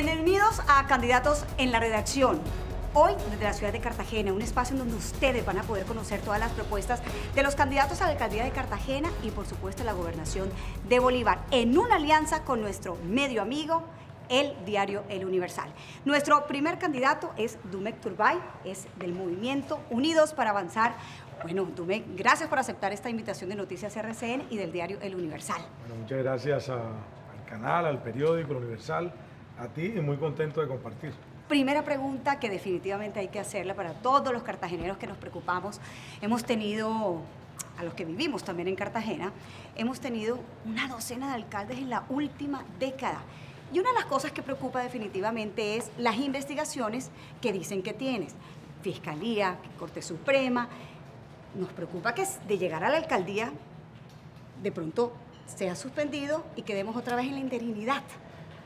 Bienvenidos a Candidatos en la Redacción. Hoy desde la ciudad de Cartagena, un espacio en donde ustedes van a poder conocer todas las propuestas de los candidatos a la alcaldía de Cartagena y por supuesto la gobernación de Bolívar, en una alianza con nuestro medio amigo, el diario El Universal. Nuestro primer candidato es Dumek Turbay, es del movimiento Unidos para Avanzar. Bueno, Dumek, gracias por aceptar esta invitación de Noticias RCN y del diario El Universal. Bueno, muchas gracias al canal, al periódico El Universal, a ti y muy contento de compartir. Primera pregunta que definitivamente hay que hacerla para todos los cartageneros que nos preocupamos. Hemos tenido, a los que vivimos también en Cartagena, hemos tenido una docena de alcaldes en la última década. Y una de las cosas que preocupa definitivamente es las investigaciones que dicen que tienes. Fiscalía, Corte Suprema. Nos preocupa que de llegar a la alcaldía, de pronto sea suspendido y quedemos otra vez en la interinidad.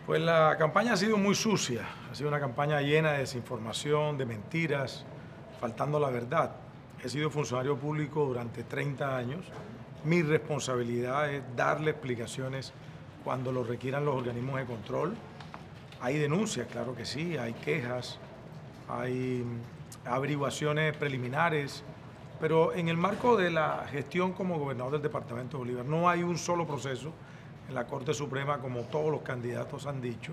Pues la campaña ha sido muy sucia, ha sido una campaña llena de desinformación, de mentiras, faltando la verdad. He sido funcionario público durante 30 años. Mi responsabilidad es darle explicaciones cuando lo requieran los organismos de control. Hay denuncias, claro que sí, hay quejas, hay averiguaciones preliminares, pero en el marco de la gestión como gobernador del Departamento de Bolívar no hay un solo proceso en la Corte Suprema como todos los candidatos han dicho.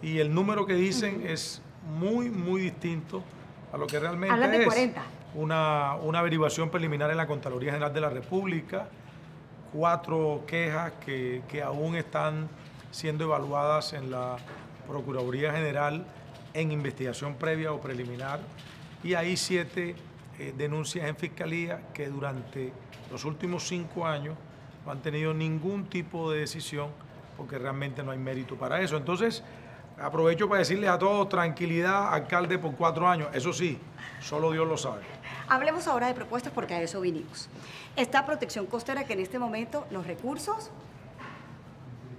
Y el número que dicen es muy, muy distinto a lo que realmente es 40. Una, una averiguación preliminar en la Contraloría General de la República, cuatro quejas que, que aún están siendo evaluadas en la Procuraduría General en investigación previa o preliminar. Y hay siete eh, denuncias en Fiscalía que durante los últimos cinco años no han tenido ningún tipo de decisión porque realmente no hay mérito para eso. Entonces, aprovecho para decirles a todos, tranquilidad, alcalde por cuatro años. Eso sí, solo Dios lo sabe. Hablemos ahora de propuestas porque a eso vinimos. Esta protección costera que en este momento los recursos,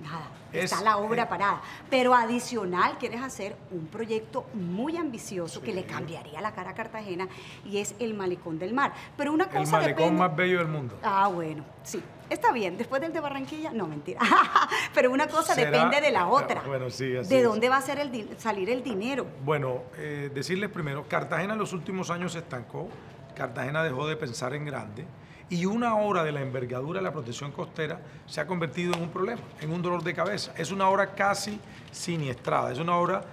nada, está la obra eh, parada. Pero adicional quieres hacer un proyecto muy ambicioso que le cambiaría la cara a Cartagena y es el Malecón del Mar. Pero una cosa El malecón más bello del mundo. Ah, bueno, sí. Está bien, después del de Barranquilla, no, mentira. Pero una cosa depende de la otra. Bueno, sí, así ¿De dónde va a ser el salir el dinero? Bueno, eh, decirles primero, Cartagena en los últimos años se estancó, Cartagena dejó de pensar en grande y una obra de la envergadura de la protección costera se ha convertido en un problema, en un dolor de cabeza. Es una obra casi siniestrada, es una obra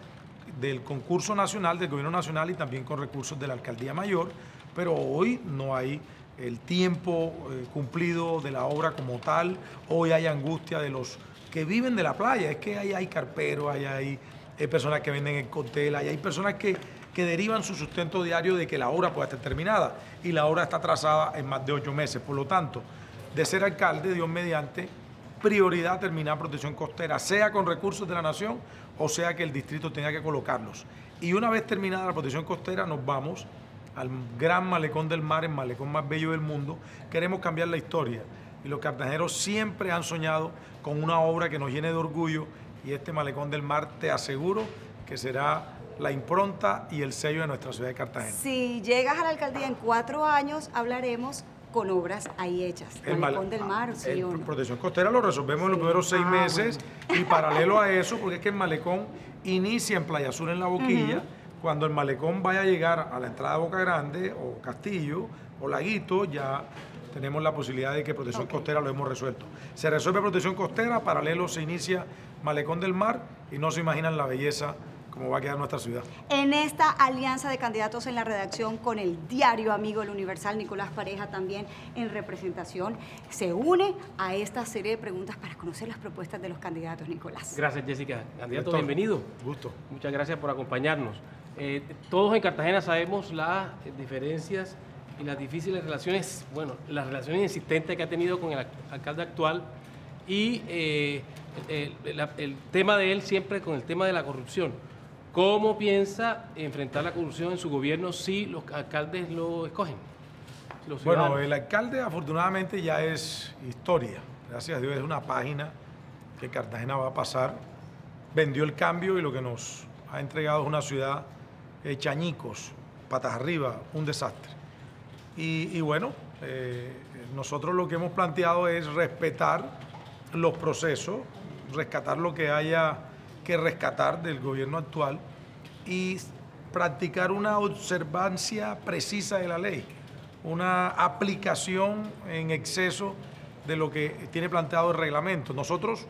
del concurso nacional, del gobierno nacional y también con recursos de la alcaldía mayor, pero hoy no hay el tiempo eh, cumplido de la obra como tal, hoy hay angustia de los que viven de la playa, es que ahí hay carperos, hay, hay, hay personas que venden el cóctel, hay, hay personas que que derivan su sustento diario de que la obra pueda estar terminada y la obra está atrasada en más de ocho meses. Por lo tanto, de ser alcalde, Dios mediante, prioridad terminar protección costera, sea con recursos de la nación o sea que el distrito tenga que colocarlos. Y una vez terminada la protección costera, nos vamos al gran malecón del mar, el malecón más bello del mundo. Queremos cambiar la historia y los cartageneros siempre han soñado con una obra que nos llene de orgullo y este malecón del mar te aseguro que será la impronta y el sello de nuestra ciudad de Cartagena. Si llegas a la alcaldía en cuatro años, hablaremos con obras ahí hechas. El Malecón del Mar, sí el, Protección costera lo resolvemos en los primeros seis ah, meses y paralelo a eso, porque es que el malecón inicia en Playa Azul en la Boquilla, cuando el malecón vaya a llegar a la entrada de Boca Grande o Castillo o Laguito, ya tenemos la posibilidad de que Protección Costera lo hemos resuelto. Se resuelve Protección Costera, paralelo se inicia Malecón del Mar y no se imaginan la belleza cómo va a quedar nuestra ciudad. En esta alianza de candidatos en la redacción con el diario amigo El Universal, Nicolás Pareja también en representación, se une a esta serie de preguntas para conocer las propuestas de los candidatos, Nicolás. Gracias, Jessica. Candidato, bienvenido. Gusto. Muchas gracias por acompañarnos. Eh, todos en Cartagena sabemos las diferencias y las difíciles relaciones, bueno, las relaciones insistentes que ha tenido con el alcalde actual y eh, el tema de él siempre con el tema de la corrupción. ¿Cómo piensa enfrentar la corrupción en su gobierno si los alcaldes lo escogen? bueno, el alcalde afortunadamente ya es historia. Gracias a Dios es una página que Cartagena va a pasar. Vendió el cambio y lo que nos ha entregado es una ciudad hecha añicos, patas arriba, un desastre. Y, bueno, eh, nosotros lo que hemos planteado es respetar los procesos, rescatar lo que haya que rescatar del gobierno actual y practicar una observancia precisa de la ley, una aplicación en exceso de lo que tiene planteado el reglamento. Nosotros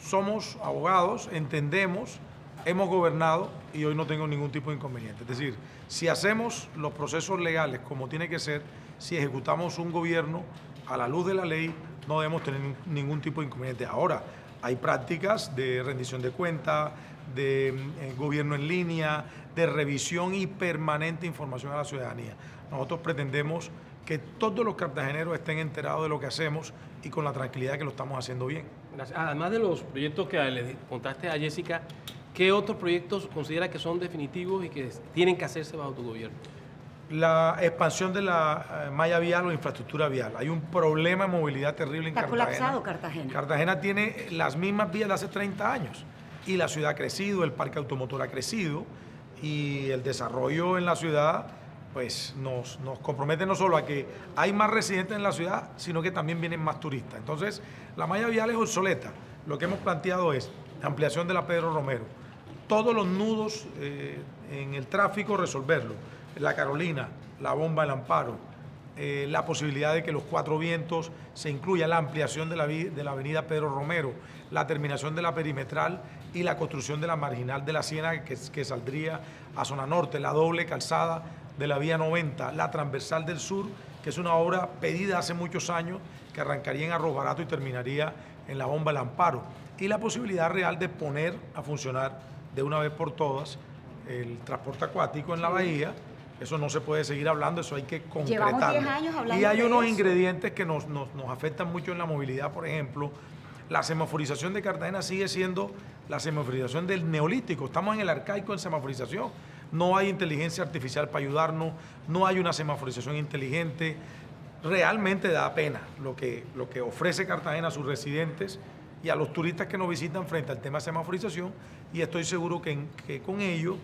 somos abogados, entendemos, hemos gobernado y hoy no tengo ningún tipo de inconveniente. Es decir, si hacemos los procesos legales como tiene que ser, si ejecutamos un gobierno a la luz de la ley, no debemos tener ningún tipo de inconveniente. Ahora, hay prácticas de rendición de cuentas, de eh, gobierno en línea, de revisión y permanente información a la ciudadanía. Nosotros pretendemos que todos los cartageneros estén enterados de lo que hacemos y con la tranquilidad que lo estamos haciendo bien. Además de los proyectos que le contaste a Jessica, ¿qué otros proyectos considera que son definitivos y que tienen que hacerse bajo tu gobierno? La expansión de la eh, malla vial o infraestructura vial. Hay un problema de movilidad terrible en Cartagena. Está colapsado Cartagena. Cartagena tiene las mismas vías de hace 30 años y la ciudad ha crecido, el parque automotor ha crecido y el desarrollo en la ciudad pues nos, nos, compromete no solo a que hay más residentes en la ciudad, sino que también vienen más turistas. Entonces, la malla vial es obsoleta. Lo que hemos planteado es ampliación de la Pedro Romero. Todos los nudos eh, en el tráfico resolverlo. La Carolina, la bomba, el amparo, eh, la posibilidad de que los cuatro vientos se incluya la ampliación de la, de la avenida Pedro Romero, la terminación de la perimetral y la construcción de la marginal de la Siena que, que saldría a zona norte, la doble calzada de la vía 90, la transversal del sur, que es una obra pedida hace muchos años, que arrancaría en Arroz Barato y terminaría en la bomba El Amparo, y la posibilidad real de poner a funcionar de una vez por todas el transporte acuático en la bahía. Eso no se puede seguir hablando, eso hay que concretar. Y hay unos ingredientes que nos, nos, nos afectan mucho en la movilidad, por ejemplo, la semaforización de Cartagena sigue siendo la semaforización del neolítico. Estamos en el arcaico en semaforización no hay inteligencia artificial para ayudarnos, no hay una semaforización inteligente. Realmente da pena lo que, lo que ofrece Cartagena a sus residentes y a los turistas que nos visitan frente al tema de semaforización y estoy seguro que, con ello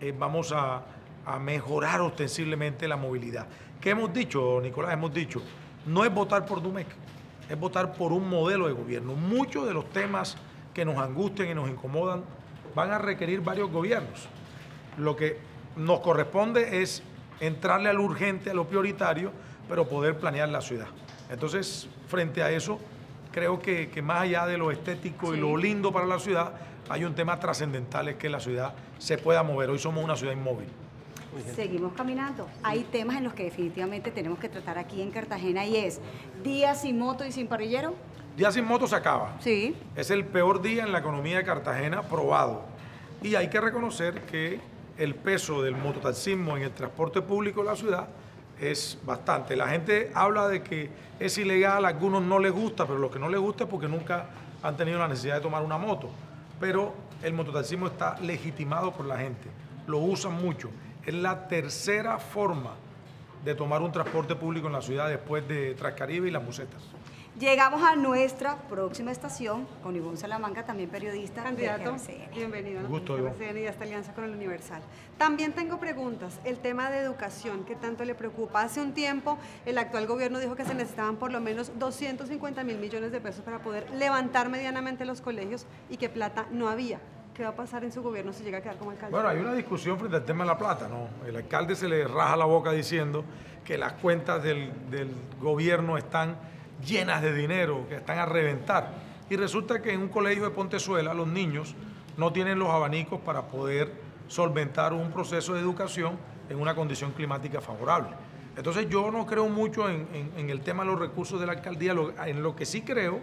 eh, vamos a, a mejorar ostensiblemente la movilidad. ¿Qué hemos dicho, Nicolás? Hemos dicho, no es votar por Dumec, es votar por un modelo de gobierno. Muchos de los temas que nos angustian y nos incomodan van a requerir varios gobiernos lo que nos corresponde es entrarle a lo urgente, a lo prioritario, pero poder planear la ciudad. Entonces, frente a eso, creo que, más allá de lo estético y lo lindo para la ciudad, hay un tema trascendental, es que la ciudad se pueda mover. Hoy somos una ciudad inmóvil. Seguimos caminando. Hay temas en los que definitivamente tenemos que tratar aquí en Cartagena y es día sin moto y sin parrillero. Día sin moto se acaba. Sí. Es el peor día en la economía de Cartagena probado. Y hay que reconocer que el peso del mototaxismo en el transporte público de la ciudad es bastante. La gente habla de que es ilegal, a algunos no les gusta, pero lo que no les gusta es porque nunca han tenido la necesidad de tomar una moto. Pero el mototaxismo está legitimado por la gente, lo usan mucho. Es la tercera forma de tomar un transporte público en la ciudad después de Trascaribe y las busetas. Llegamos a nuestra próxima estación con Ivonne Salamanca, también periodista. Candidato, bienvenido a gusto, RCN y a esta alianza con el Universal. También tengo preguntas. El tema de educación, ¿qué tanto le preocupa? Hace un tiempo el actual gobierno dijo que se necesitaban por lo menos 250 mil millones de pesos para poder levantar medianamente los colegios y que plata no había. ¿Qué va a pasar en su gobierno si llega a quedar como alcalde? Bueno, hay una discusión frente al tema de la plata, ¿no? El alcalde se le raja la boca diciendo que las cuentas del, del gobierno están llenas de dinero que están a reventar. Y resulta que en un colegio de Pontezuela los niños no tienen los abanicos para poder solventar un proceso de educación en una condición climática favorable. Entonces yo no creo mucho en, el tema de los recursos de la alcaldía, en lo que sí creo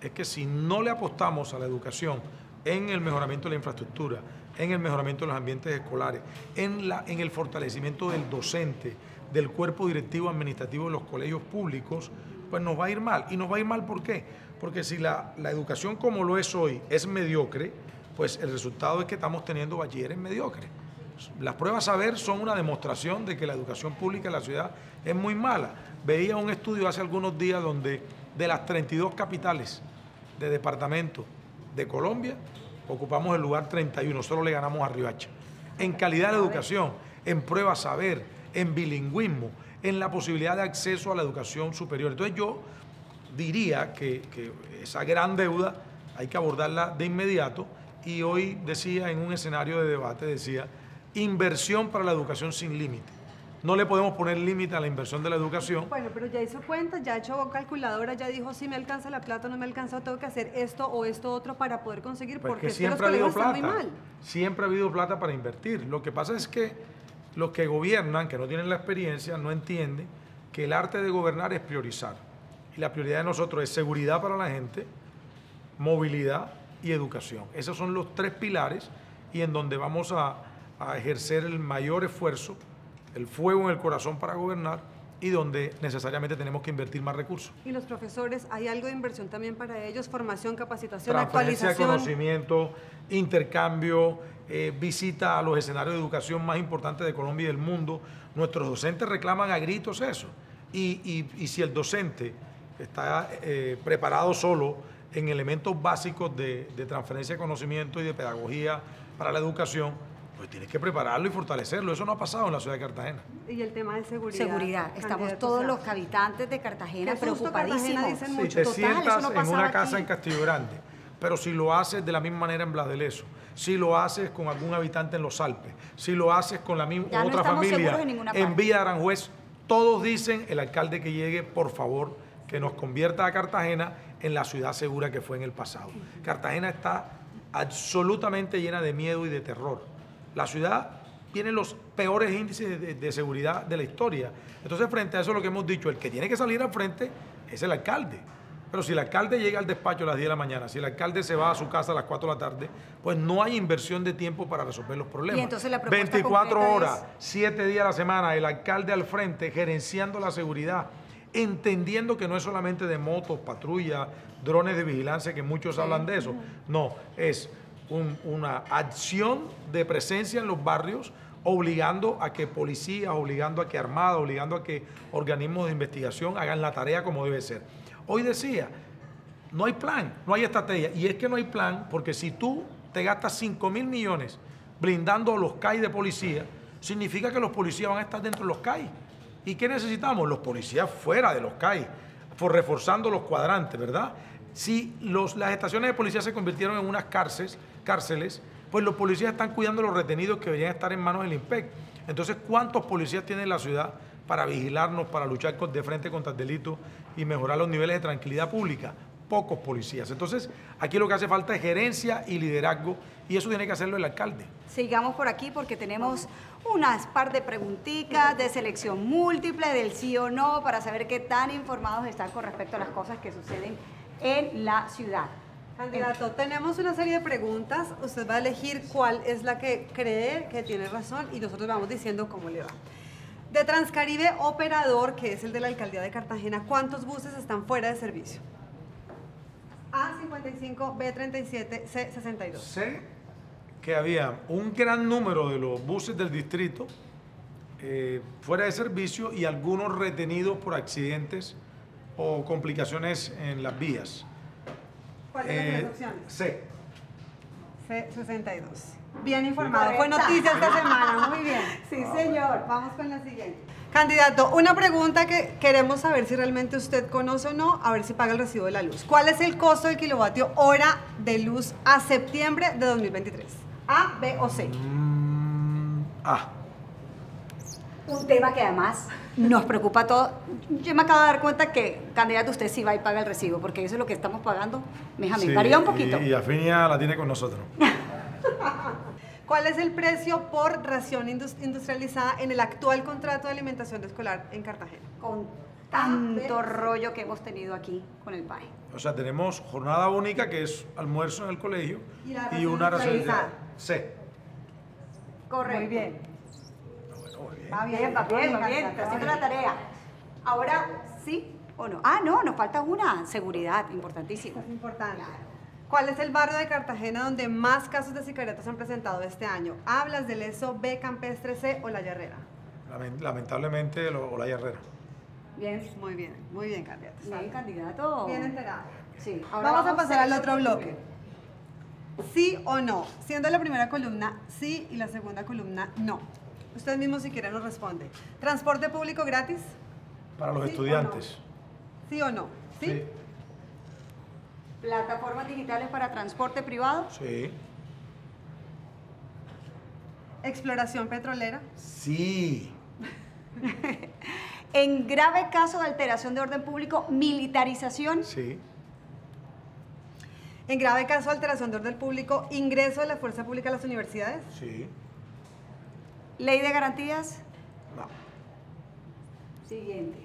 es que si no le apostamos a la educación en el mejoramiento de la infraestructura, en el mejoramiento de los ambientes escolares, en, la, en el fortalecimiento del docente, del cuerpo directivo administrativo de los colegios públicos, pues nos va a ir mal. ¿Y nos va a ir mal por qué? Porque si la, educación como lo es hoy es mediocre, pues el resultado es que estamos teniendo bachilleres mediocres. Las pruebas a ver son una demostración de que la educación pública en la ciudad es muy mala. Veía un estudio hace algunos días donde de las 32 capitales de departamento de Colombia, ocupamos el lugar 31, solo le ganamos a Ribacha. En calidad de educación, en pruebas saber, en bilingüismo, en la posibilidad de acceso a la educación superior. Entonces yo diría que, esa gran deuda hay que abordarla de inmediato y hoy decía en un escenario de debate, decía, inversión para la educación sin límite. No le podemos poner límite a la inversión de la educación. Bueno, pero ya hizo cuenta, ya ha hecho calculadora, ya dijo si me alcanza la plata o no me alcanza, tengo que hacer esto o esto otro para poder conseguir, Pues porque que es que los siempre ha habido plata. muy mal. Siempre ha habido plata para invertir. Lo que pasa es que los que gobiernan, que no tienen la experiencia, no entienden que el arte de gobernar es priorizar. Y la prioridad de nosotros es seguridad para la gente, movilidad y educación. Esos son los tres pilares y en donde vamos a, a ejercer el mayor esfuerzo, el fuego en el corazón para gobernar y donde necesariamente tenemos que invertir más recursos. Y los profesores, ¿hay algo de inversión también para ellos? Formación, capacitación, transferencia de actualización. conocimiento, intercambio, eh, visita a los escenarios de educación más importantes de Colombia y del mundo. Nuestros docentes reclaman a gritos eso. Y, y- y si el docente está eh, preparado solo en elementos básicos de, de transferencia de conocimiento y de pedagogía para la educación, pues tienes que prepararlo y fortalecerlo. Eso no ha pasado en la ciudad de Cartagena. Y el tema de seguridad. Seguridad. Estamos todos los habitantes de Cartagena susto, Cartagena, preocupadísimos. dicen Si mucho. te Total, sientas no en una casa aquí. en Castillo Grande, pero si lo haces de la misma manera en Bladeleso, si lo haces con algún habitante en los Alpes, si lo haces con la misma Ya otra familia en en. Villa de Aranjuez, todos dicen el alcalde que llegue, por favor, que nos convierta a Cartagena en la ciudad segura que fue en el pasado. Cartagena está absolutamente llena de miedo y de terror. La ciudad tiene los peores índices de, seguridad de la historia. Entonces, frente a eso, lo que hemos dicho, el que tiene que salir al frente es el alcalde. Pero si el alcalde llega al despacho a las 10 de la mañana, si el alcalde se va a su casa a las 4 de la tarde, pues no hay inversión de tiempo para resolver los problemas. Y entonces la propuesta 24 concreta horas, es- 7 días a la semana, el alcalde al frente, gerenciando la seguridad, entendiendo que no es solamente de motos, patrullas, drones de vigilancia, que muchos hablan de eso. No, es un- una acción de presencia en los barrios, obligando a que policías, obligando a que armada, obligando a que organismos de investigación hagan la tarea como debe ser. Hoy decía, no hay plan, no hay estrategia. Y es que no hay plan porque si tú te gastas 5 mil millones blindando los CAI de policía, significa que los policías van a estar dentro de los CAI. ¿Y qué necesitamos? Los policías fuera de los CAI, for- reforzando los cuadrantes, ¿verdad? Si las estaciones de policía se convirtieron en unas cárceles, cárceles, pues los policías están cuidando los retenidos que deberían estar en manos del IMPEC. Entonces, ¿cuántos policías tiene la ciudad para vigilarnos, para luchar de frente contra el delito y mejorar los niveles de tranquilidad pública? Pocos policías. Entonces, aquí lo que hace falta es gerencia y liderazgo y eso tiene que hacerlo el alcalde. Sigamos por aquí porque tenemos unas par de preguntitas de selección múltiple del sí o no para saber qué tan informados están con respecto a las cosas que suceden en la ciudad. Candidato, tenemos una serie de preguntas. Usted va a elegir cuál es la que cree que tiene razón y nosotros vamos diciendo cómo le va. De Transcaribe Operador, que es el de la alcaldía de Cartagena, ¿cuántos buses están fuera de servicio? A55, B37, C62. Sé que había un gran número de los buses del distrito eh, fuera de servicio y algunos retenidos por accidentes o complicaciones en las vías. ¿Cuáles son Eh, las opciones? C. C62. Bien informado. Fue noticia esta semana. Muy bien. Sí, señor. Vamos con la siguiente. Candidato, una pregunta que queremos saber si realmente usted conoce o no, a ver si paga el recibo de la luz. ¿Cuál es el costo del kilovatio hora de luz a septiembre de 2023? A, B o C. Mm, A. Un tema que además nos preocupa a todos. Yo me acabo de dar cuenta que, candidato, usted sí va y paga el recibo, porque eso es lo que estamos pagando. Déjame, Sí, varía un poquito. Y, y Afinia la tiene con nosotros. ¿Cuál es el precio por ración indus- industrializada en el actual contrato de alimentación escolar en Cartagena? Con tanto rollo que hemos tenido aquí con el PAE. O sea, tenemos jornada única, que es almuerzo en el colegio, Y la y ración una ración industrializada. C. Correcto. Muy bien. Muy bien. Va bien, va bien, va bien. Está haciendo la tarea. Ahora, ¿sí o no? Ah, no, nos falta una. Seguridad, importantísimo. Es importante. ¿Cuál es el barrio de Cartagena donde más casos de sicariatos se han presentado este año? A, Blas del Eso, B, Campestre, C o La Herrera. Lamen- Lamentablemente, lo- Olaya Herrera. Bien. Muy bien, muy bien, candidato. Bien, candidato. Bien enterado. Sí. ahora Vamos a pasar al otro bloque. ¿Sí o no? Siendo la primera columna sí y la segunda columna no. Usted mismo si quiere nos responde. ¿Transporte público gratis? Para los ¿Sí o estudiantes. ¿Sí o no? ¿Sí? Plataformas digitales para transporte privado. Sí. Exploración petrolera. Sí. En grave caso de alteración de orden público, militarización. Sí. En grave caso de alteración de orden público, ingreso de la fuerza pública a las universidades. Sí. Ley de garantías. No. Siguiente.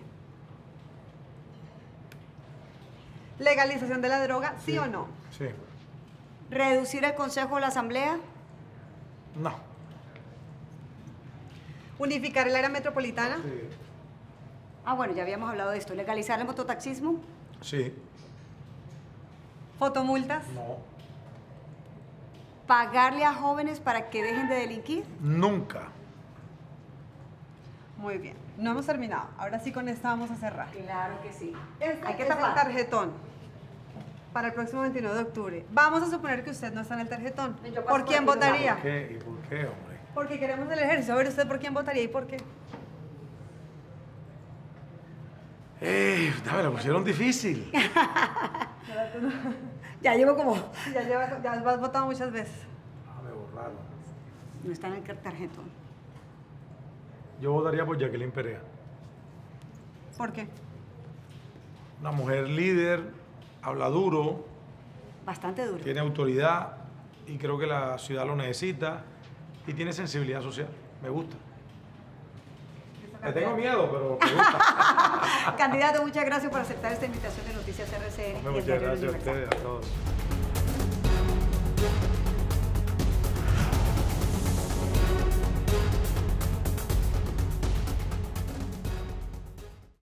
Legalización de la droga, sí, o no. Sí. Reducir el Consejo o la Asamblea. No. Unificar el área metropolitana. Sí. Ah, bueno, ya habíamos hablado de esto. Legalizar el mototaxismo. Sí. Fotomultas. No. Pagarle a jóvenes para que dejen de delinquir. Nunca. Muy bien. No hemos terminado. Ahora sí con esta vamos a cerrar. Claro que sí. Este Hay que es el tapar. tarjetón para el próximo 29 de octubre. Vamos a suponer que usted no está en el tarjetón. ¿Por por quién votaría? ¿Por qué? ¿Y por qué, hombre? Porque queremos el ejercicio. A ver, ¿usted por quién votaría y por qué? Eh, me la pusieron difícil. Ya llevo como... Ya, lleva- ya has votado muchas veces. Ah, me borraron. No está en el tarjetón. Yo votaría por Jacqueline Perea. ¿Por qué? Una mujer líder, habla duro, Bastante duro. tiene autoridad y creo que la ciudad lo necesita y tiene sensibilidad social. Me gusta. Le tengo miedo, pero me gusta. Candidato, muchas gracias por aceptar esta invitación de Noticias RCN. Muchas gracias a ustedes, a todos.